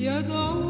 يدعو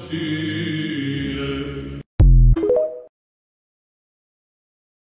Brasil.